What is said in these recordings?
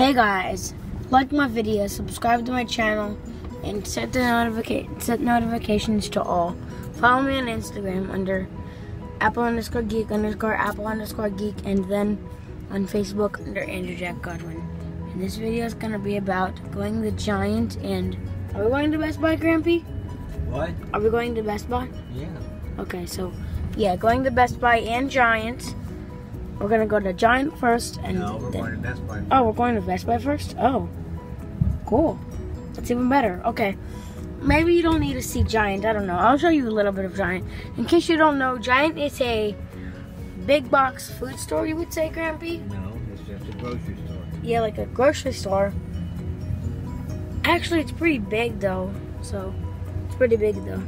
Hey guys, like my video, subscribe to my channel, and set the notification set notifications to all. Follow me on Instagram under Apple underscore geek underscore Apple underscore geek, and then on Facebook under Andrew Jack Godwin. And this video is gonna be about going the Giant and are we going to Best Buy, Grampy? What? Are we going to Best Buy? Yeah. Okay, so yeah, going to Best Buy and Giant. We're gonna go to Giant first, and No, we're then- going to Best Buy. Oh, we're going to Best Buy first? Oh. Cool. That's even better. Okay. Maybe you don't need to see Giant. I don't know. I'll show you a little bit of Giant. In case you don't know, Giant is a big box food store, you would say, Grampy? No, it's just a grocery store. Yeah, like a grocery store. Actually, it's pretty big, though. So, it's pretty big, though.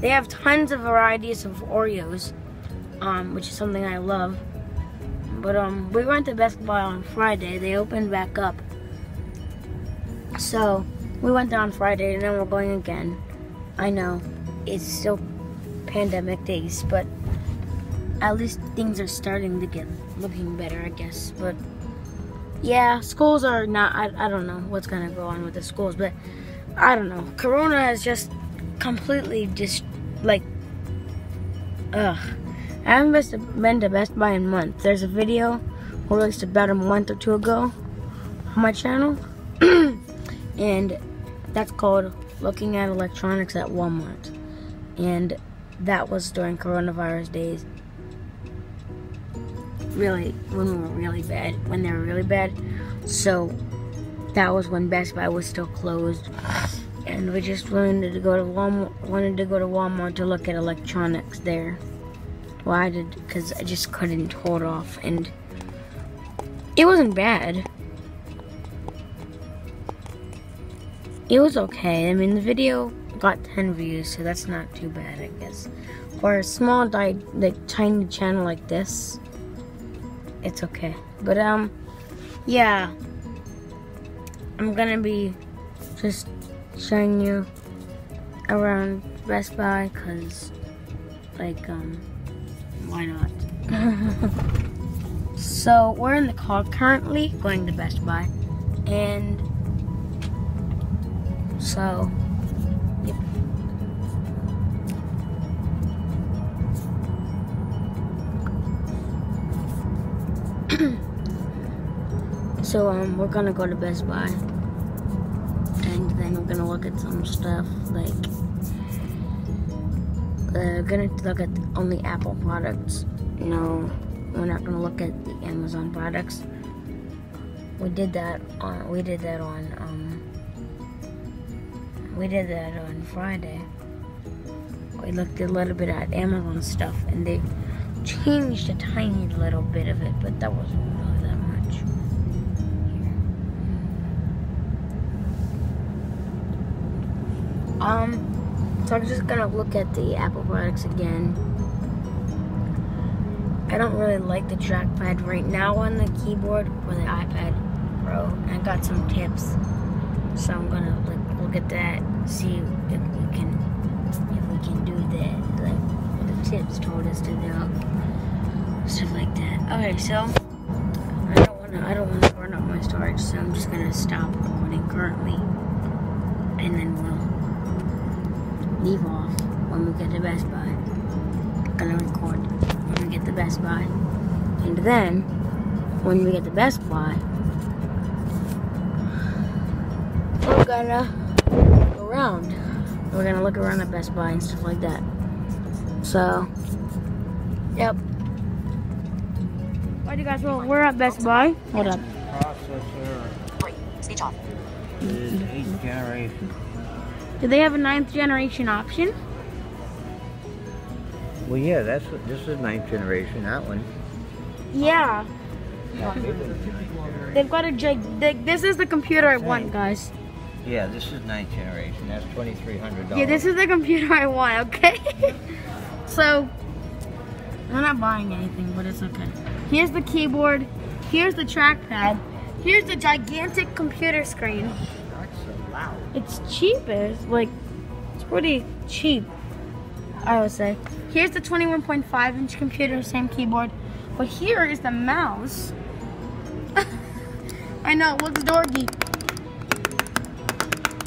They have tons of varieties of Oreos, um, which is something I love. But um, we went to Best Buy on Friday. They opened back up. So, we went there on Friday, and then we're going again. I know, it's still pandemic days, but at least things are starting to get looking better, I guess. But yeah, schools are not. I, I don't know what's gonna go on with the schools, but I don't know. Corona has just completely just like, ugh. I haven't been to Best Buy in months. There's a video released about a month or two ago on my channel, and that's called "Looking at Electronics at Walmart," and that was during coronavirus days. Really when we were really bad when they were really bad. So that was when best buy was still closed. And we just wanted to go to walmart wanted to go to walmart to look at electronics there well i did because i just couldn't hold off and it wasn't bad. It was okay. I mean the video got 10 views so that's not too bad i guess. For a small like tiny channel like this it's okay. But um, yeah, I'm gonna be just showing you around Best Buy, cause like um, why not? so we're in the car currently going to Best Buy, and so. Yep. So um, we're gonna go to Best Buy, and then we're gonna look at some stuff like uh, gonna look at only Apple products. No, we're not gonna look at the Amazon products. We did that on we did that on um we did that on Friday. We looked a little bit at Amazon stuff, and they changed a tiny little bit of it, but that wasn't really that much. Um, so I'm just gonna look at the Apple products again. I don't really like the trackpad right now on the keyboard for the iPad Pro. I got some tips, so I'm gonna like look at that, see if we can if we can do that, like what the tips told us to do, stuff like that. Okay, so I don't wanna I don't wanna burn up my storage, so I'm just gonna stop recording currently, and then we'll leave off when we get to Best Buy. Gonna record when we get to Best Buy. And then, when we get to Best Buy, we're gonna go around. We're gonna look around at Best Buy and stuff like that. So, yep. Alright, you guys, well, we're at Best Buy. Hold up. Processor Speech off. is eighth generation. Do they have a ninth generation option? Well, yeah, that's what, this is ninth generation. That one. Yeah. They've got a gig. They, this is the computer I want, guys. Yeah, this is ninth generation. That's twenty three hundred dollars. Yeah, this is the computer I want, okay? so, I'm not buying anything, but it's okay. Here's the keyboard. Here's the trackpad. Here's the gigantic computer screen. Not so loud. It's cheap, it's like, it's pretty cheap, I would say. Here's the 21.5 inch computer, same keyboard. But here is the mouse. I know. it looks dorky.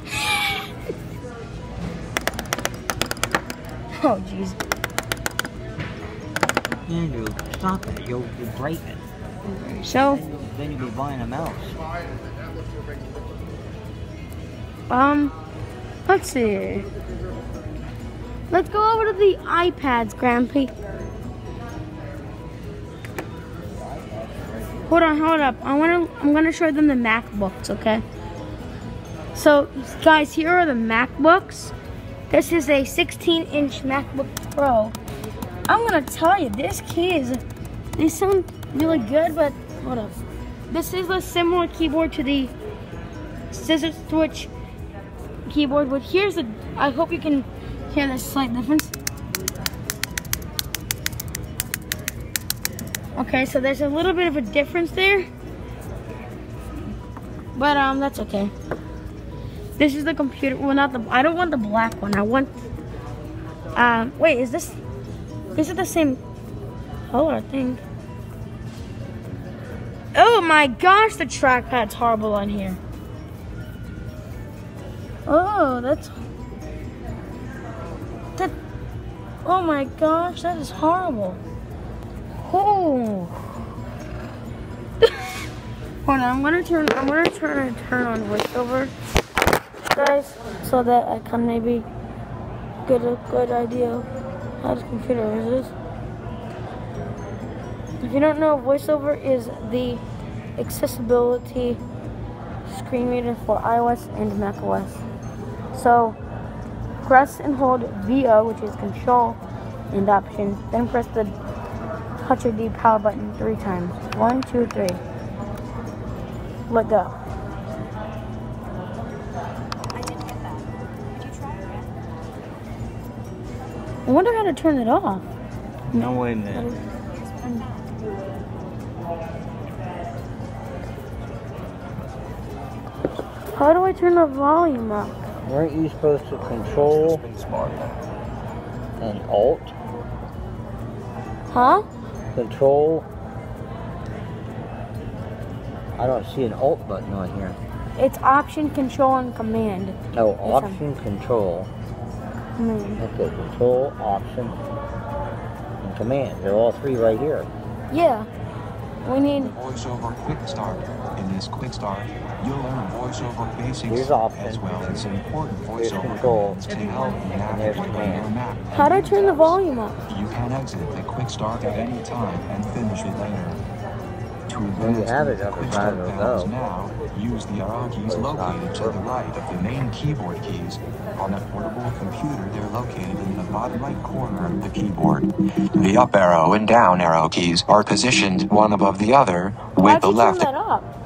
oh, jeez. Andrew, stop it. You'll, you'll break it. So, Then you'll be buying a mouse. Um, let's see. Let's go over to the iPads, Grampy. Hold on, hold up. I wanna, I'm gonna show them the MacBooks, okay? So, guys, here are the MacBooks. This is a 16-inch MacBook Pro. I'm gonna tell you, this keys, they sound really good, but hold up. This is a similar keyboard to the Scissor Switch keyboard, but here's the, I hope you can hear the slight difference. Okay, so there's a little bit of a difference there. But um that's okay. This is the computer well not the I don't want the black one. I want um wait, is this this is the same color, I think. Oh my gosh, the trackpad's horrible on here. Oh, that's that Oh my gosh, that is horrible. Oh. Hold on, I'm gonna turn. I'm gonna turn and turn on voiceover, guys, so that I can maybe get a good idea how this computer is. If you don't know, voiceover is the accessibility screen reader for iOS and macOS. So press and hold VO, which is Control and Option, then press the Touch ID power button three times. One, two, three. Let go. I didn't get that. Did you try it again? I wonder how to turn it off. No, wait a minute. How do I turn the volume up? Weren't you supposed to control and alt? Huh? Control. I don't see an alt button on here. It's Option, Control, and Command. Oh, option, control. Command. Okay, control, option, and command. They're all three right here. Yeah. We need. VoiceOver Quick Start. In this Quick Start, you'll learn VoiceOver basics Here's option. as well as important VoiceOver control. to help you navigate your Mac. How do I turn the volume up? You can exit the Quick Start at any time and finish it later. To Well, you advance have to it the up Quick Start high as it'll panels now, use the arrow keys But it's not located to the right of the main keyboard keys. On a portable computer, they're located in the bottom right corner of the keyboard. The up arrow and down arrow keys are positioned one above the other, with How'd the you turn left that up?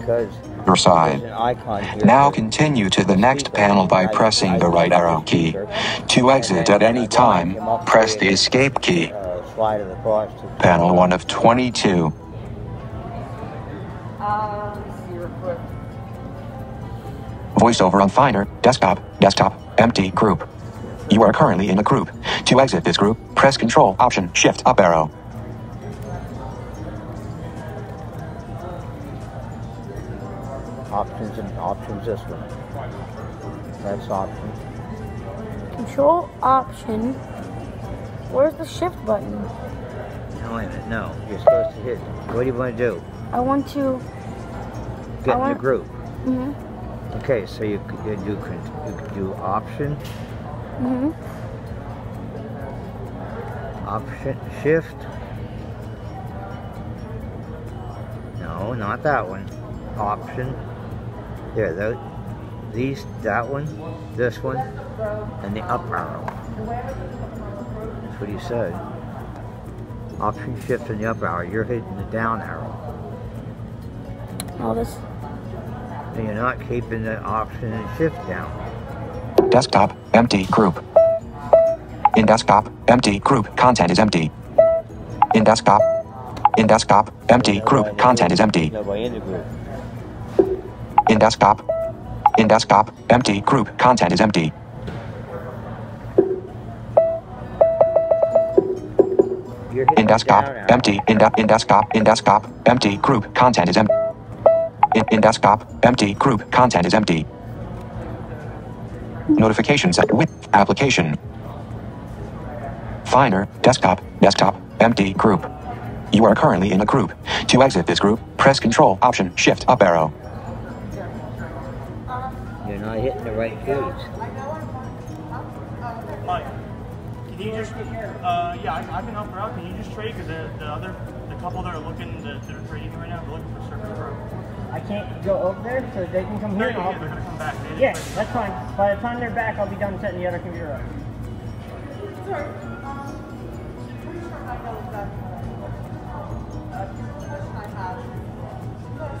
Because your side. an icon here. Now continue to the next panel by pressing the right arrow key. To exit at any time, press the escape key. Uh, slide it across to Panel 1 of 22. VoiceOver on Finder, desktop, desktop, empty group. You are currently in a group. To exit this group, press Control, Option, Shift, up arrow. Options and options this one. That's option. Control Option. Where's the Shift button? No, wait a minute. No, you're supposed to hit. What do you want to do? I want to. Get in want- the group. Mhm. Okay, so you could you do you could do option, Mhm. option, shift. No, not that one. Option. There, those, these, that one, this one, and the up arrow. That's what he said. Option, shift, and the up arrow. You're hitting the down arrow. All this. And you're not keeping the option and shift down. Desktop, empty group. In desktop, empty group, content is empty. In desktop, in desktop, empty group, content is empty. Nobody in the group. In desktop, in desktop, empty group, content is empty. In desktop, empty. In, de- in desktop, in desktop, empty group, content is empty. In, in desktop, empty. Group content is empty. Notifications at with application. Finder, desktop, desktop, empty group. You are currently in a group. To exit this group, press Control Option Shift up arrow. You're not hitting the right keys. Hi. Can you just, uh, yeah, I, I can help her out. Can you just trade? Because the, the other, the couple that are looking, that, that are trading right now, they're looking for Surface Pro. I can't go over there, so they can come here. Yeah, and I'll- yeah, they're gonna come back. They Yeah, trade. that's fine. By the time they're back, I'll be done setting the other computer up.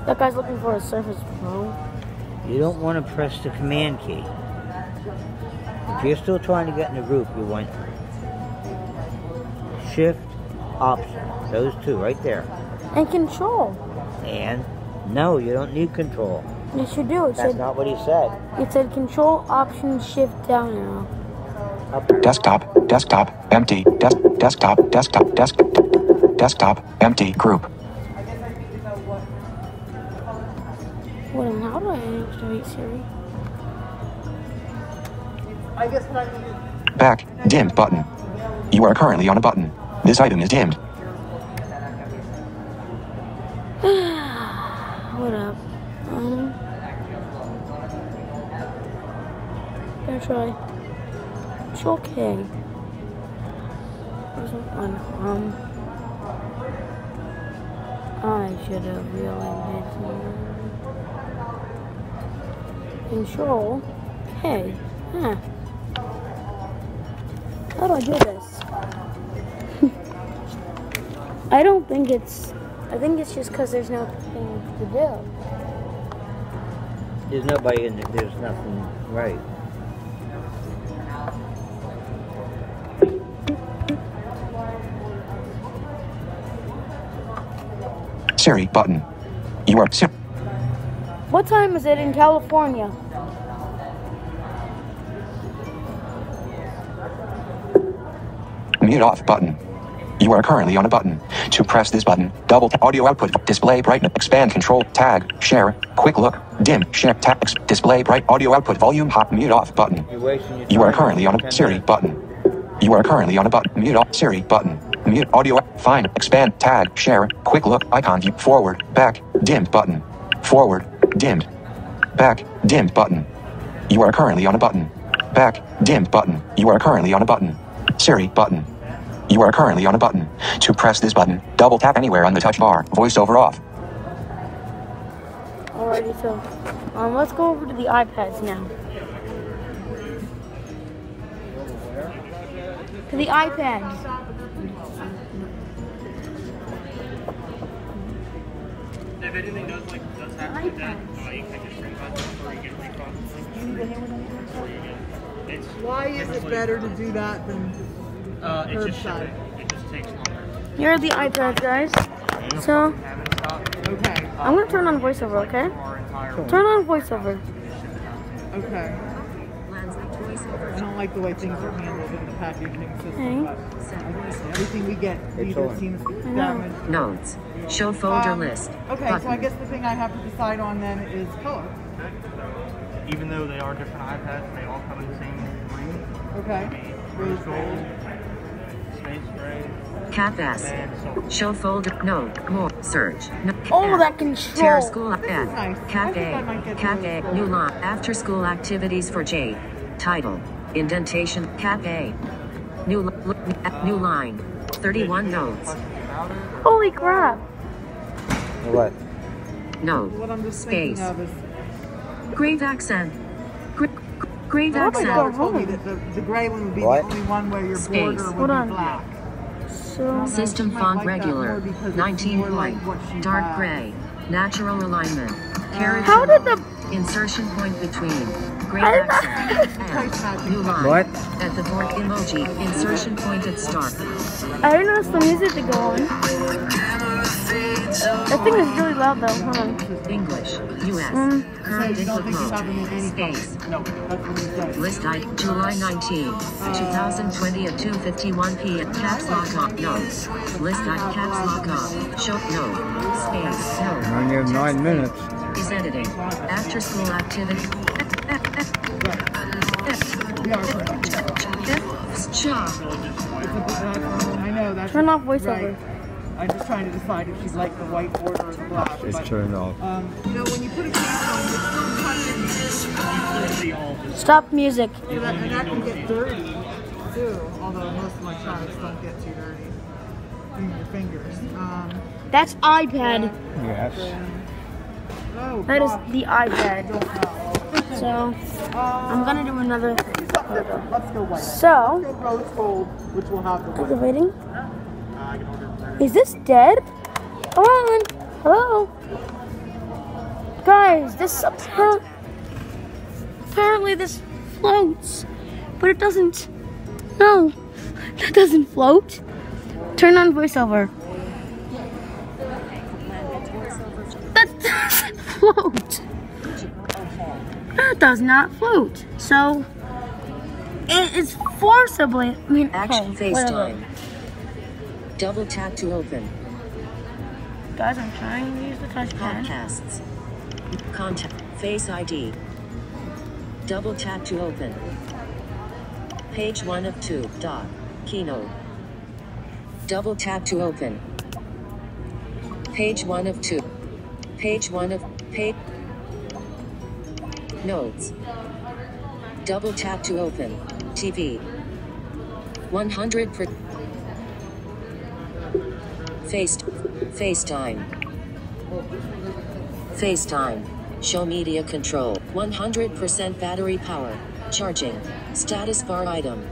That guy's looking for a Surface Pro. You don't want to press the command key. If you're still trying to get in the group, you want Shift, Option. Those two right there. And Control. And no, you don't need Control. Yes, you do. It That's said not what he said. it said Control Option Shift down arrow. Desktop, desktop, empty. Des- desktop, desktop, desk, desktop, empty group. Siri? Back, dimmed button. You are currently on a button. This item is dimmed. What up? Um, gonna try. It's okay. There's one. Um, I should have really did Control. Okay. Huh. How do I do this? I don't think it's. I think it's just because there's nothing to do. There's nobody in there. There's nothing right. Siri button. You are Siri. What time is it in California? Mute off button. You are currently on a button. To press this button, double tap audio output, display brightness, expand control, tag, share, quick look, dim, share, tags, display bright audio output, volume hot, mute off button. You are currently on a Siri button. You are currently on a button. Mute off Siri button. Mute audio. Find. Expand. Tag. Share. Quick look. Icon. Forward. Back. dim button. Forward. Dimmed. Back. Dimmed button. You are currently on a button. Back. Dimmed button. You are currently on a button. Siri button. You are currently on a button. To press this button, double tap anywhere on the touch bar. Voiceover off. Alrighty, so um, let's go over to the iPads now. To the iPads. If anything does like does happen with that, you can just refund or you get refund. Or you get it's Why is it better to do that than uh, it's just Curbside. shipping. It just takes longer. Here are the iPads, guys. So Have it stock. okay? I'm gonna turn on voiceover, okay? Our Turn on voiceover. Okay. I don't like the way things are handled in the packaging system. Okay. Everything we get either seems damaged. Notes. Show folder Um, list. Okay, so I guess the thing I have to decide on then is color. even though they are different iPads, they all come in the same green. Okay. Rose gold, space gray, Cat S. Show folder. No. More. Search. No. Oh, that Terra control. School F. nice. I Cafe. think I Cafe. New line. After school activities for Jade. Title. Indentation. Cafe. New. li- li- New line. 31 notes. Holy crap. What? Note. What Space. thinking of Grave accent. Gra- grave Oh my my accent. told me that the, the gray one would be What? the only one where your Space. border would Hold be on. black. So System font like regular. more because it's 19 more like point. Dark has. gray. Natural alignment. Uh, Carriage how did the Insertion point between. Grave I- accent. Price And. matching. New line. What? At the fork emoji. Insertion point at start. I didn't notice the music to go on. That thing is really loud though. Hold on. English. US. Mm. Current So input think you have them in any mode. Space. No, that's what he said. List item July 19, 2020 at 2.51 p.m. Caps lock on. No. List item caps lock on. Show. No. Space. No. On your nine minutes. Is editing. After school activity. We are turning off voiceover. Cha. It's a bit- I know that's Turn off voiceover. Right. I'm just trying to decide if she'd like the white border or the black. It's but, turned off. Um, you know, when you put a case on, it's still touching. Stop music. And that, and that can get dirty too. Although most electronics don't get too dirty in your fingers. Um, That's iPad. Yes. oh, That is the iPad. So I'm gonna do another. So rose gold, which. Is this dead? Come on. Hello. Guys, this appar- apparently this floats, but it doesn't. No, that doesn't float. Turn on voiceover. Does not float. So it is forcibly. I mean, Action okay. FaceTime. Double tap to open. Guys, I'm trying to use the touchpad. Podcasts. Contact. Face ID. Double tap to open. Page 1 of 2. Dot. Keynote. Double tap to open. Page 1 of 2. Page 1 of. Page. Notes. Double tap to open. TV. 100 per. Face. FaceTime. FaceTime. Show media control. 100% battery power. Charging. Status bar item.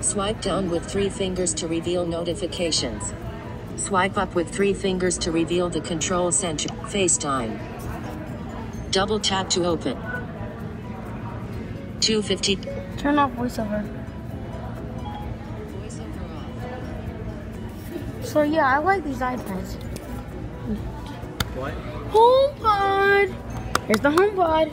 Swipe down with three fingers to reveal notifications. Swipe up with three fingers to reveal the control center. FaceTime. Double tap to open. 250. Turn off voiceover. So yeah, I like these iPads. What? HomePod. Here's the HomePod.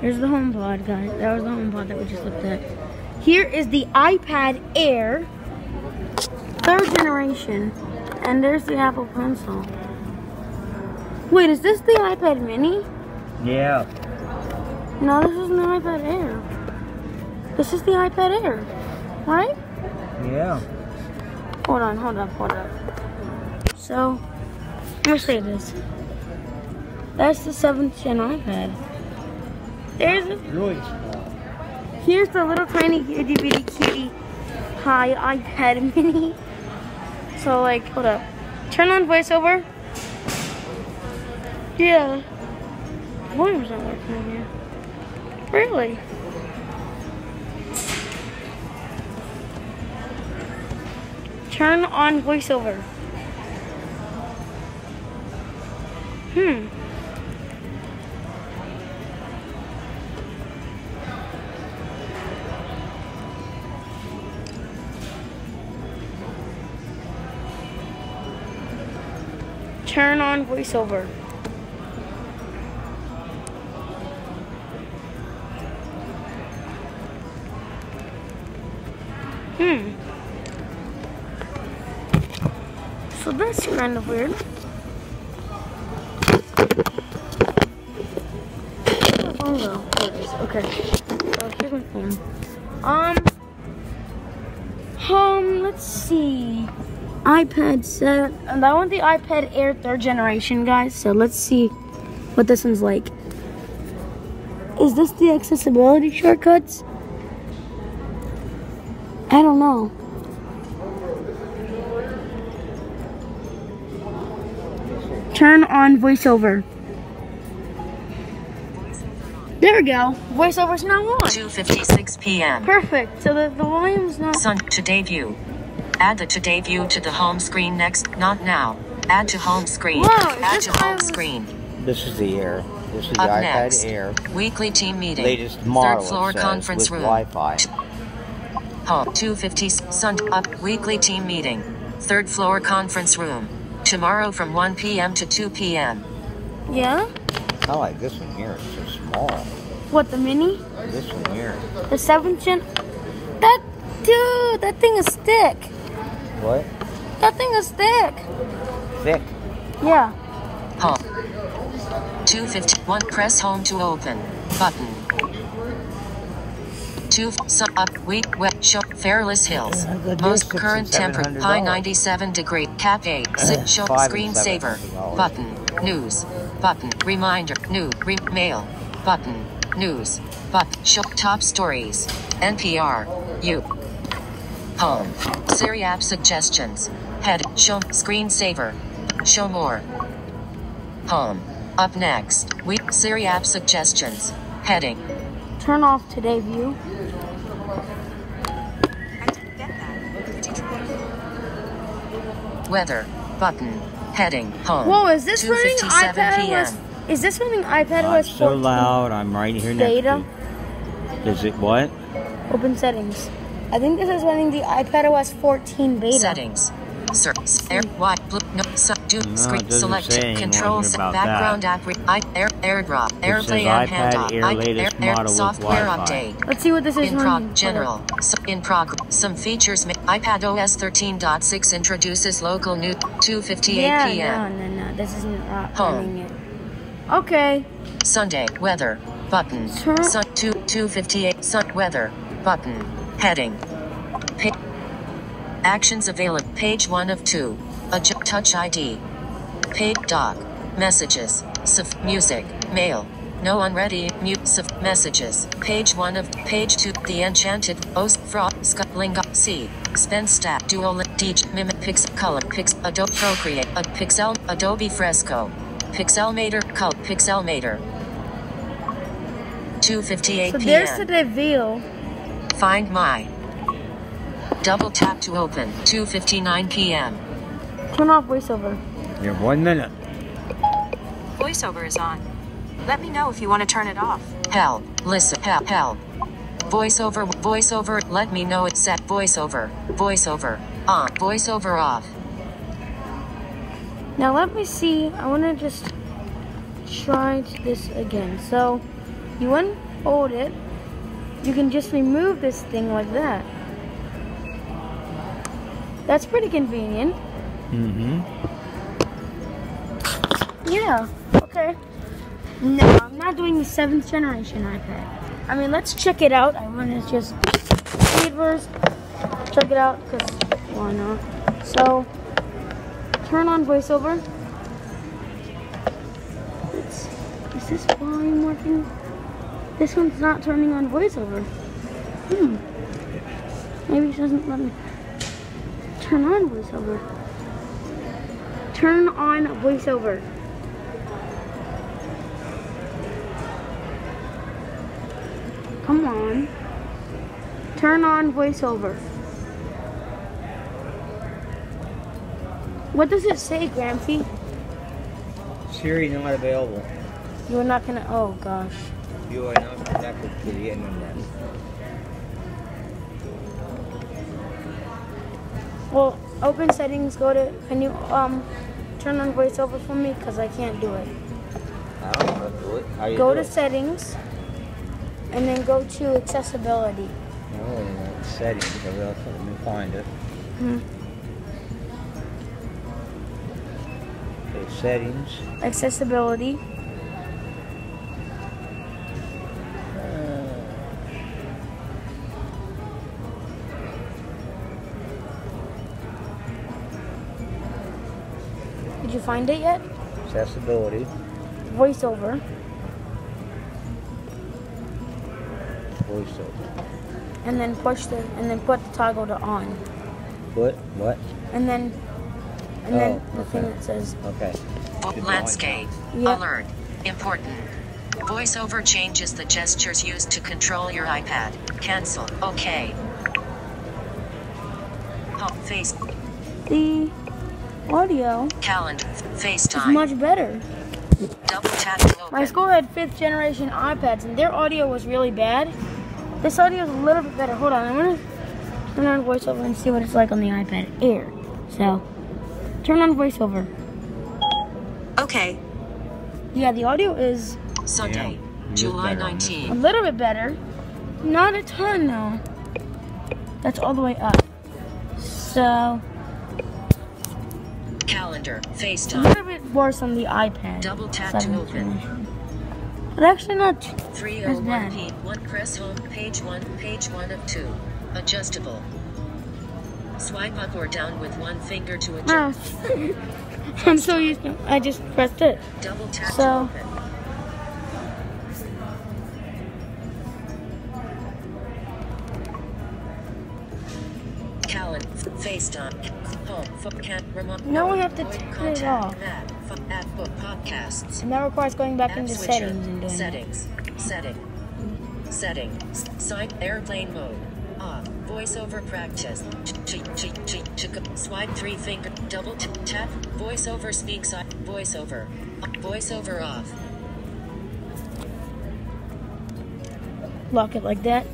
Here's the HomePod, guys. That was the HomePod that we just looked at. Here is the iPad Air, third generation, and there's the Apple Pencil. Wait, is this the iPad Mini? Yeah. No, this isn't the iPad Air. This is the iPad Air, right? Yeah. Hold on, hold up, hold up. So, let's say this. That's the seventh gen iPad. There's a, Really here's the little tiny itty bitty cutie high iPad mini. So like, hold up. Turn on voiceover. Yeah. Volume's not working in here. Really? Turn on voiceover. Hmm. On voiceover. Hmm. So that's kind of weird. Phone go? There it is. Okay. So here's my phone. Um. Um. Let's see. iPad set. And I want the iPad Air third generation, guys. So let's see what this one's like. Is this the accessibility shortcuts? I don't know. Turn on voiceover. There we go. Voiceover's now on. 2:56 p.m. Perfect. So the, the volume's not. Sun to View. Add the Today View to the home screen next. Not now. Add to home screen. Whoa, Add this to home was- screen. This is the Air. This is the Up iPad next. Air. Weekly team meeting. Latest model. Third floor it says, conference with room. Wi-Fi. Home 250 Sun up weekly team meeting. Third floor conference room. Tomorrow from 1 p.m. to 2 p.m. Yeah? I like this one here. It's so small. What, the mini? This one here. The seventh gen? That, dude, that thing is thick. What? That thing is thick. Thick. Yeah. Home. 251. Press home to open. Button. 2. Sum up. Week. Wet. Show. Fairless Hills. Yeah, Most current temperature. High 97 degree. Cap 8. Sit. Show. Five and Screensaver. Button. News. Button. Reminder. New. Re- mail. Button. News. Button. Show. Top stories. NPR. You. Home. Siri app suggestions. Head. Show. Screensaver. Show more. Home. Up next. We Siri app suggestions. Heading. Turn off today view. I didn't get that. Did you try? Weather. Button. Heading. Home. Whoa, is this running 2:57 iPad OS? Is this running iPad I'm OS so loud. I'm right here next Beta. to you. Is it what? Open settings. I think this is running the iPad OS 14 beta. Settings. Search. Air. White. Blue. No. Su, do. No, it screen. doesn't Select. say anything Control. here set, about background app. Re, I, air. AirDrop. says AirPlay and iPad handoff. Air I, latest air, air, model with software Wi-Fi. update. Let's see what this is In running. prog general, so in progress. Some features. Ma- iPad OS 13.6 introduces local new 2:58 Yeah, p.m. no, no, no. This isn't ru- Home. running it. Okay. Sunday weather button. Turn- Sun two two fifty eight sun weather button. Heading. Pa- Actions available. Page one of two. Adju- touch ID. Paid doc. Messages. Suf- music. Mail. No unready. Mute. Messages. Page one of page two. The Enchanted. Os. Frog. Scutlinga. C. Spend stat. Dual. DJ. Mimic. Pix. Color. Pix. Adobe Procreate. A Pixel. Adobe Fresco. Pixelmator. Cult. Pixelmator. 2:58 So there's p.m. the reveal. Find my. Double tap to open. 2:59 p.m. Turn off voiceover. You have one minute. Voiceover is on. Let me know if you want to turn it off. Help. Listen. Help. Help. Voiceover. Voiceover. Let me know it's set. Voiceover. Voiceover. On. Voiceover off. Now let me see. I want to just try this again. So you unfold it. You can just remove this thing like that. That's pretty convenient. Mm-hmm. Yeah. Okay. No, I'm not doing the seventh generation iPad. I mean, let's check it out. I want to just read first. Check it out, because why not? So, turn on voiceover. It's, is this volume working? This one's not turning on voiceover. Hmm. Maybe it doesn't let me turn on voiceover. Turn on voiceover. Come on. Turn on voiceover. What does it say, Grampy? Siri not available. You are not gonna. Oh gosh. You are not connected to the internet. Well, open settings. Go to. Can you um turn on voiceover for me? Cause I can't do it. I don't know how to do it. How you Go to it? settings, and then go to accessibility. Oh, settings. Let me find it. Hmm. Okay, settings. Accessibility. You find it yet? accessibility. Voiceover. Voiceover. And then push the. And then put the toggle to on. What? What? And then. And then Oh, the thing that says. Okay. Landscape. Yeah. Alert. Important. VoiceOver changes the gestures used to control your iPad. Cancel. OK. Home. Face. The audio Calendar. is FaceTime. much better. Double tap to open. My school had fifth generation iPads and their audio was really bad. This audio is a little bit better. Hold on, I'm gonna turn on voiceover and see what it's like on the iPad Air. So, turn on voiceover. Okay. Yeah, the audio is Sunday, Yeah. July Better on this a little bit better. Not a ton though. That's all the way up. So, Calendar. A FaceTime. little bit worse on the iPad. Double tap to open. But actually not. 301 P. 1 press home. Page 1. Page 1 of 2. Adjustable. Swipe up or down with one finger to adjust. I'm so used to I just pressed it. Double tap So- to open. Calendar. FaceTime. Now we have to Void turn it contact, off. Map. Phone. App book. Podcasts. And that requires going back into switcher. settings and doing that. Settings. Setting. Settings. Side airplane mode. Off. Voiceover practice. Swipe three finger. Double tap. Voiceover speaks. side. Voiceover. Voiceover off. Lock it like that.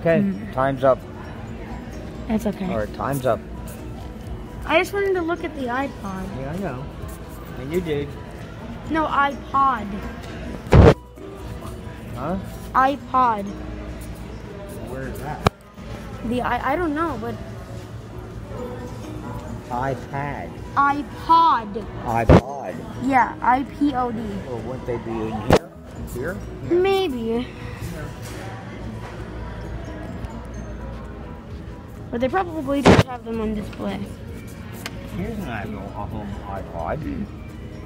Okay, Hmm. time's up. That's okay. Or time's up. I just wanted to look at the iPod. Yeah, I know. And you did. No, iPod. Huh? iPod. Where's that? The I I don't know, but iPad. iPod. iPod. Yeah, I P O D. Well, wouldn't they be in here? Here? Maybe. But they probably just have them on display. Here's an Apple home iPod.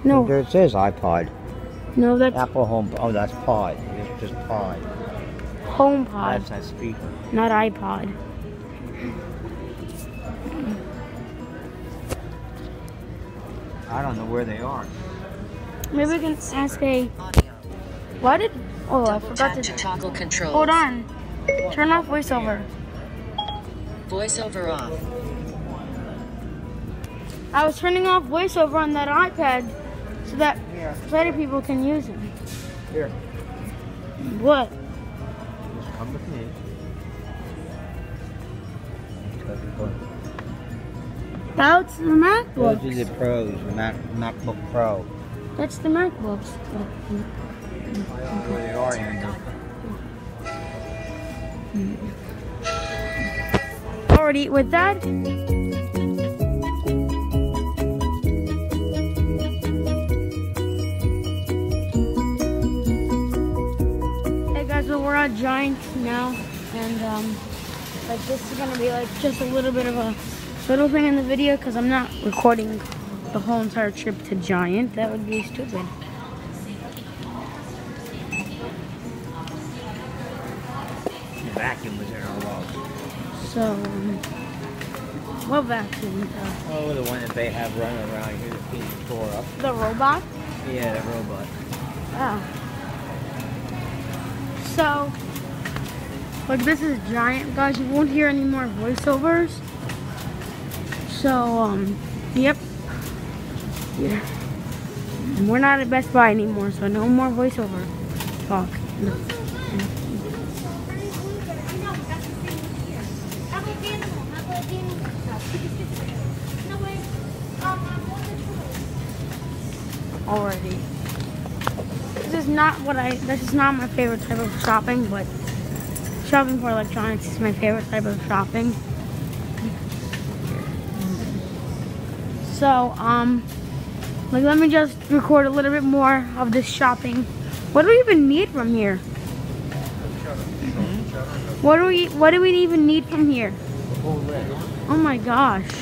No, There it says iPod. no, that's Apple Home. Oh, that's Pod. It's just Pod. HomePod, That's that speaker. not iPod. I don't know where they are. Maybe we can ask a. Why did? Oh, I forgot tap to. to toggle controls. Hold on. Turn off voiceover. Voiceover off. I was turning off voiceover on that iPad so that Here. better people can use it. Here. What? Just come with me. That's the Those are MacBook. the pros, the Mac, MacBook Pro. That's the MacBooks. I don't Already with that. Hey guys, well we're at Giant now, and um, like this is gonna be like just a little bit of a little thing in the video because I'm not recording the whole entire trip to Giant. That would be stupid. So, what vacuum? Uh, Oh, the one that they have running around here that keeps the store up. the robot? Yeah, the robot. Oh. So, like this is giant, guys. You won't hear any more voiceovers. So, um, yep. Yeah. And we're not at Best Buy anymore, so no more voiceover talk. No. Already. This is not what I, this is not my favorite type of shopping, but shopping for electronics is my favorite type of shopping. So, um, like let me just record a little bit more of this shopping. What do we even need from here? What do we, what do we even need from here? Oh my gosh.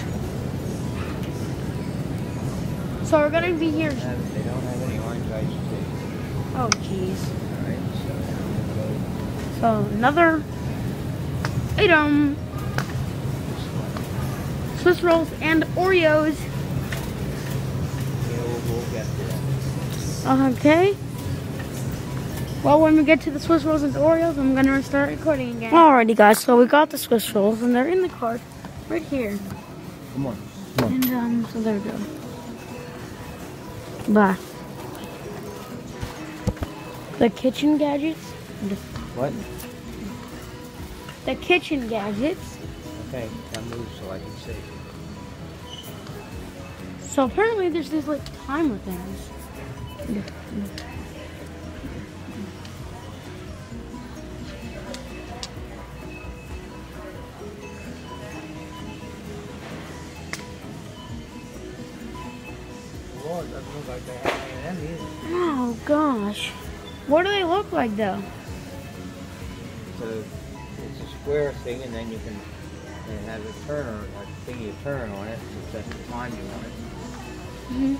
So we're gonna be here. They don't have any orange iced tea. Oh jeez. Alright, so So another item. Swiss rolls and Oreos. yeah, we'll, we'll get that. Okay. Well, when we get to the Swiss rolls and Oreos, I'm gonna start recording again. Alrighty, guys. So we got the Swiss rolls, and they're in the cart right here. Come on. And um, so there we go. Bye. The kitchen gadgets. What? The kitchen gadgets. Okay, now move so I can see. So apparently there's these like timer things. Gosh. What do they look like though? So it's a square thing, and then you can it has a turner, a thing you turn on it to set the time you want it. hmm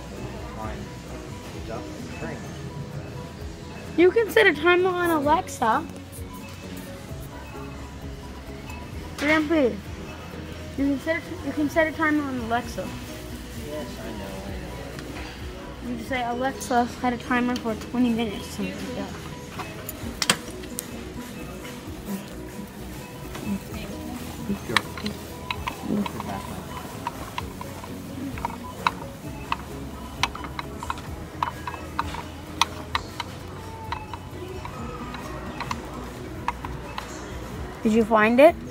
Time is up and train. You can set a timer on Alexa. Grandpa, you can set a, you can set a timer on Alexa. Yes, I know. You just say Alexa set a timer for 20 minutes. Did you find it?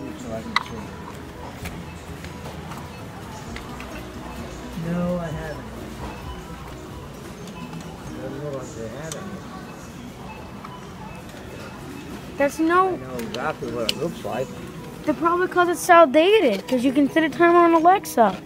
That's I no. know exactly what it looks like. They're probably because it's outdated. Because you can set a timer on Alexa.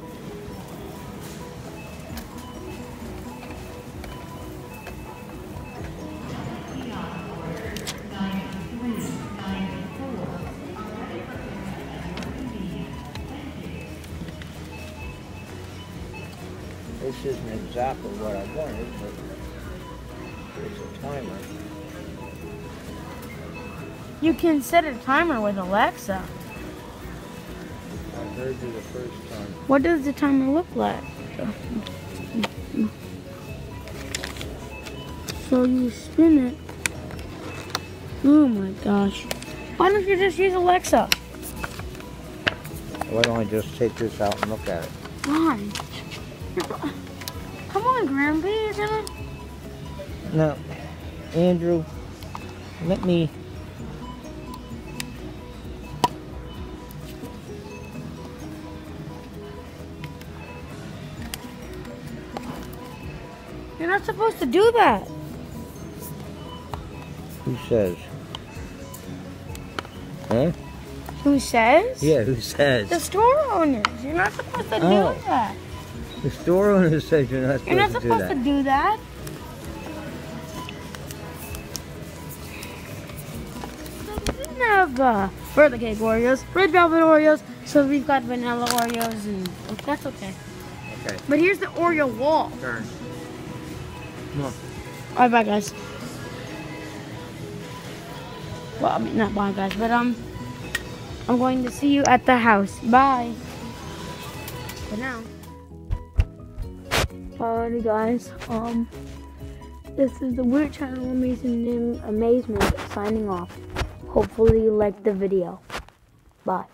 This isn't exactly what I wanted, but it's a timer. You can set a timer with Alexa. I heard you the first time. What does the timer look like? So you spin it. Oh my gosh. Why don't you just use Alexa? Why don't I just take this out and look at it? Why? Come on, Grandpa. You're gonna... Now, Andrew, let me. You're not supposed to do that. Who says? Huh? Who says? Yeah, who says? The store owners. You're not supposed to Oh. do that. The store owner says you're not supposed to do that. You're not to do supposed that. to do that. Never. Birthday cake Oreos, red velvet Oreos. So we've got vanilla Oreos, and oh, that's okay. Okay, But here's the Oreo wall. turn. Right, bye guys. Well, I mean not bye guys, but um, I'm going to see you at the house. Bye. For now. Alrighty, guys. Um, this is the Weird Channel Amazing Amazement signing off. Hopefully, you liked the video. Bye.